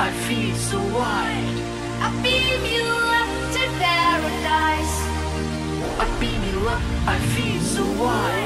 I feel so wide. I beam you up to paradise. I beam you up, I feel so wide.